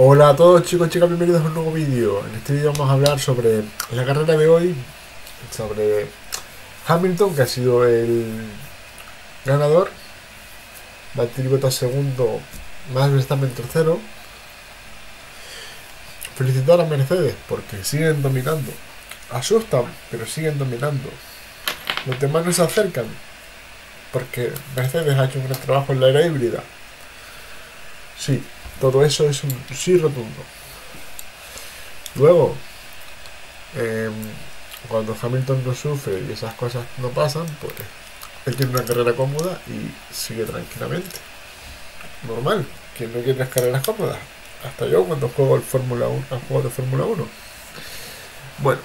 Hola a todos chicos, chicas, bienvenidos a un nuevo vídeo. En este vídeo vamos a hablar sobre la carrera de hoy, sobre Hamilton, que ha sido el ganador, Valtteri Bottas segundo, Max Verstappen tercero. Felicitar a Mercedes, porque siguen dominando. Asustan, pero siguen dominando. Los demás no se acercan, porque Mercedes ha hecho un gran trabajo en la era híbrida. Sí, todo eso es un sí rotundo. Luego, em, cuando Hamilton no sufre y esas cosas no pasan, pues él tiene una carrera cómoda y sigue tranquilamente. Normal, quien no quiere las carreras cómodas. Hasta yo cuando juego el Fórmula 1, al juego de Fórmula 1. Bueno,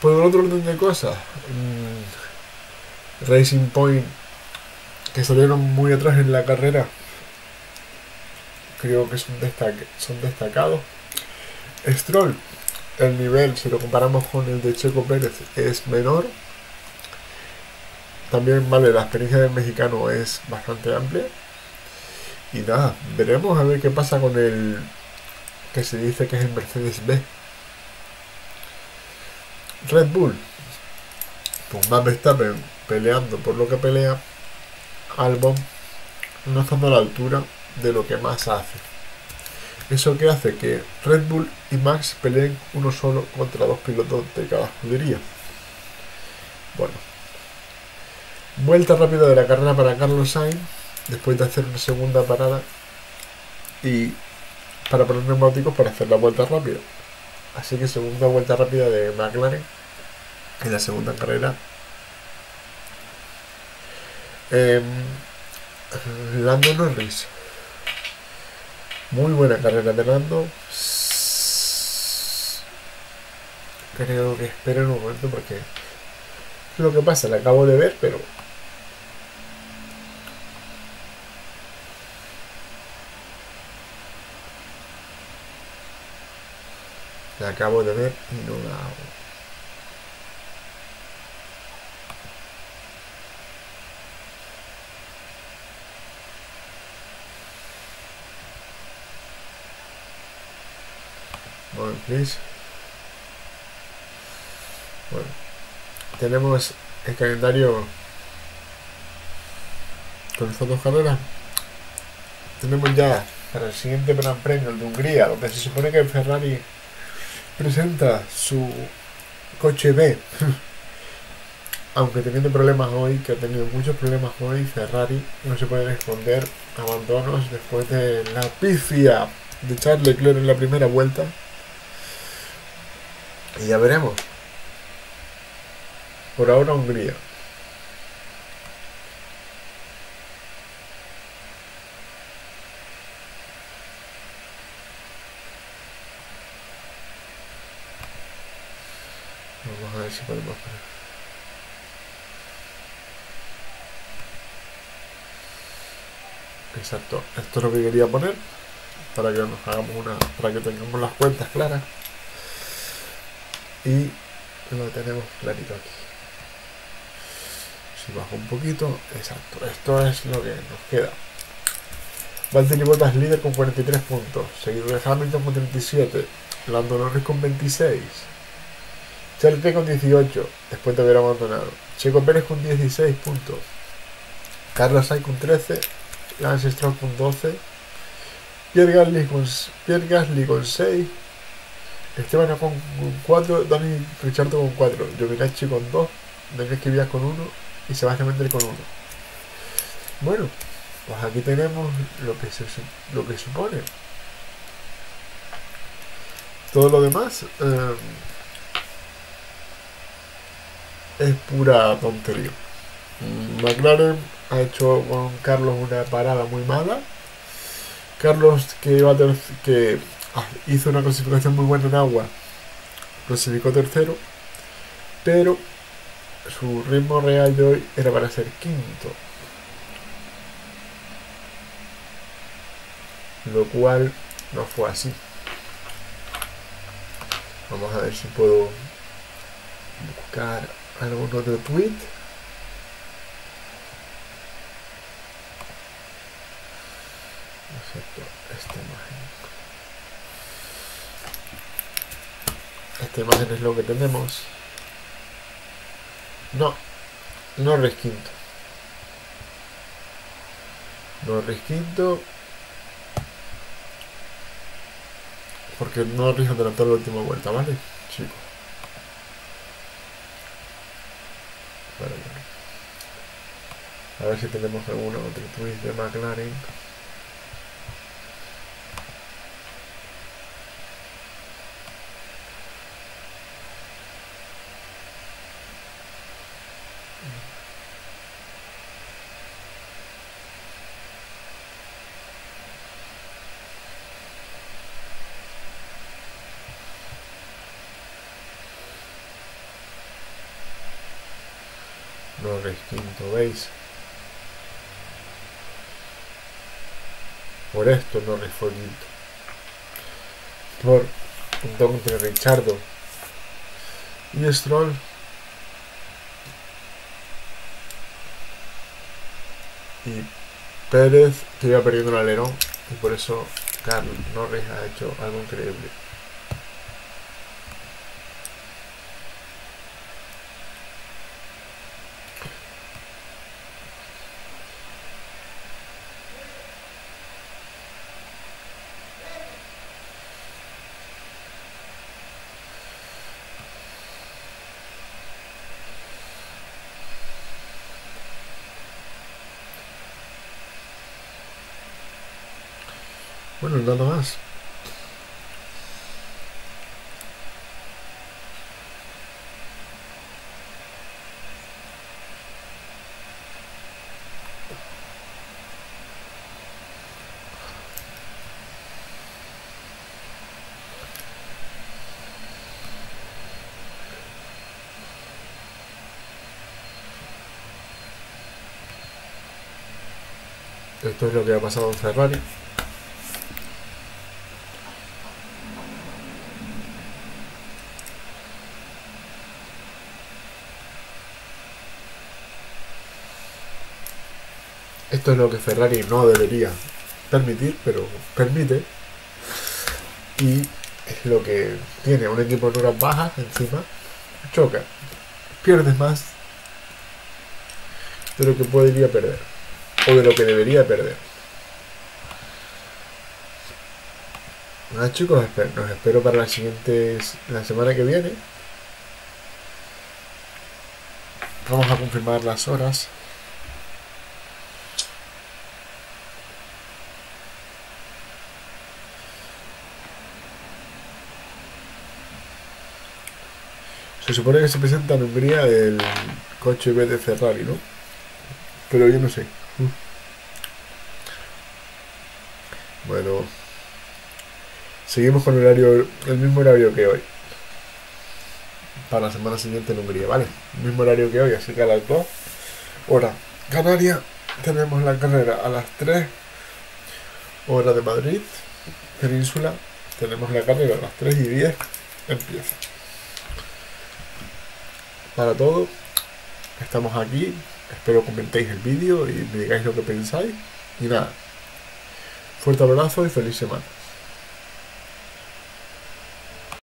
por otro orden de cosas, mm, Racing Point, que salieron muy atrás en la carrera, creo que son, son destacados. Stroll, el nivel, si lo comparamos con el de Checo Pérez, es menor. También, vale, la experiencia del mexicano es bastante amplia. Y nada, veremos a ver qué pasa con el que se dice que es el Mercedes B. Red Bull, pues más Verstappen peleando por lo que pelea. Albon no estando a la altura de lo que más hace. Eso que hace que Red Bull y Max peleen uno solo contra dos pilotos de cada escudería. Bueno. Vuelta rápida de la carrera para Carlos Sainz, después de hacer una segunda parada y para poner neumáticos para hacer la vuelta rápida. Así que segunda vuelta rápida de McLaren en la segunda carrera. Eh, Lando Norris muy buena carrera de Lando. Creo que esperen un momento porque lo que pasa, la acabo de ver, pero la acabo de ver y no la hago. Bueno, Bueno, tenemos el calendario con estas dos carreras. Tenemos ya para el siguiente Gran Premio, el de Hungría, donde se supone que Ferrari presenta su coche B. Aunque teniendo problemas hoy, que ha tenido muchos problemas hoy, Ferrari no se puede esconder abandonos después de la pifia de Charles Leclerc en la primera vuelta. Y ya veremos. Por ahora Hungría. Vamos a ver si podemos Exacto, esto es lo que quería poner para que nos hagamos una, para que tengamos las cuentas claras y lo tenemos clarito aquí. Si bajo un poquito exacto esto es lo que nos queda. Valtteri Bottas líder con 43 puntos. Seguido de Hamilton con 37 Lando Norris con 26 Charles con 18 después de haber abandonado. Checo Pérez con 16 puntos. Carlos Sainz con 13 Lance Stroll con 12 Pierre Gasly con, Pierre Gasly con 6 Esteban con 4, Dani Richardo con 4, Giovinacci con 2, Daniel Esquivias con 1 y Sebastián Mendel con 1. Bueno, pues aquí tenemos lo que, se, lo que supone. Todo lo demás eh, es pura tontería. McLaren ha hecho con Carlos una parada muy mala. Carlos que iba a tener que hizo una clasificación muy buena en agua, clasificó tercero, pero su ritmo real de hoy era para ser quinto. Lo cual no fue así. Vamos a ver si puedo buscar algún otro tweet. Exacto, esta imagen. Esta imagen es lo que tenemos. No, no resquinto. No resquinto. Porque no Norris adelantó la última vuelta, ¿vale? Chicos. A ver si tenemos alguna otro twist de McLaren. No quinto, ¿veis? Por esto no fue quinto. Por entre Richardo y Stroll. Y Pérez que iba perdiendo el alerón y por eso Carlos Norris ha hecho algo increíble. Bueno, nada más. Esto es lo que ha pasado en Ferrari. Esto es lo que Ferrari no debería permitir, pero permite. Y es lo que tiene un equipo de horas bajas encima. Choca. Pierdes más de lo que podría perder. O de lo que debería perder. Nada chicos, nos espero para las siguientes. la semana que viene. Vamos a confirmar las horas. Se supone que se presenta en Hungría el coche B de Ferrari, ¿no? Pero yo no sé. Bueno. Seguimos con el horario, el mismo horario que hoy. Para la semana siguiente en Hungría, ¿vale? Mismo horario que hoy, así que a las 2 hora Canaria tenemos la carrera a las 3 hora de Madrid, península, tenemos la carrera a las 3 y 10, empieza para todo. Estamos aquí. Espero comentéis el vídeo y me digáis lo que pensáis. Y nada. Fuerte abrazo y feliz semana.